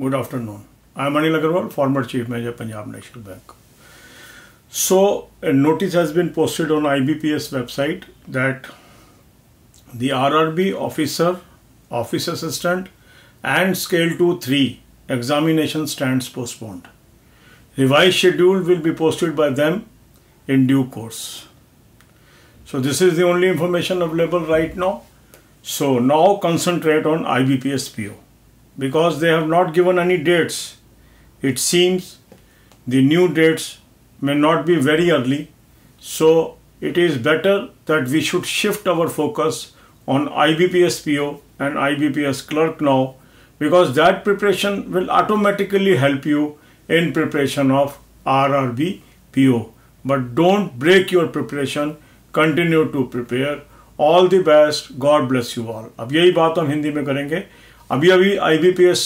Good afternoon. I am Anil Aggarwal, former Chief Manager, Punjab National Bank. So, a notice has been posted on IBPS website that the RRB officer, office assistant, and scale 2 3 examination stands postponed. Revised schedule will be posted by them in due course. So, this is the only information available right now. So, now concentrate on IBPS PO because they have not given any dates. It seems the new dates may not be very early. So, it is better that we should shift our focus on IBPS PO and IBPS clerk now because that preparation will automatically help you in preparation of RRB PO. But don't break your preparation, continue to prepare. All the best God bless you all अब यही बात हम हिंदी में करेंगे अभी अभी IBPS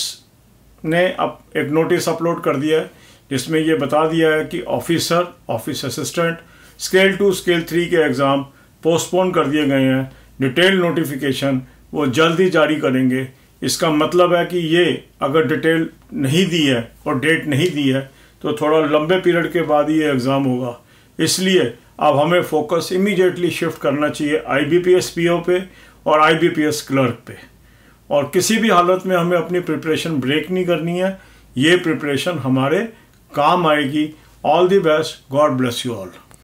ने अब एक नोटिस अपलोड कर दिया है, जिसमें ये बता दिया है कि officer office assistant scale two scale three के एग्ज़ाम पोस्टपोन कर दिए गए हैं। डिटेल नोटिफिकेशन वो जल्द ही जारी करेंगे। इसका मतलब है कि ये अगर डिटेल नहीं दी है और डेट नहीं दी है तो थोड़ा लंबे पीरियड के बाद ये एग्ज़ाम होगा। इसलिए अब हमें फोकस इमीडिएटली शिफ्ट करना चाहिए आईबीपीएस पीओ पे और आईबीपीएस क्लर्क पे। और किसी भी हालत में हमें अपनी प्रिपरेशन ब्रेक नहीं करनी है। ये प्रिपरेशन हमारे काम आएगी। All the best God bless you all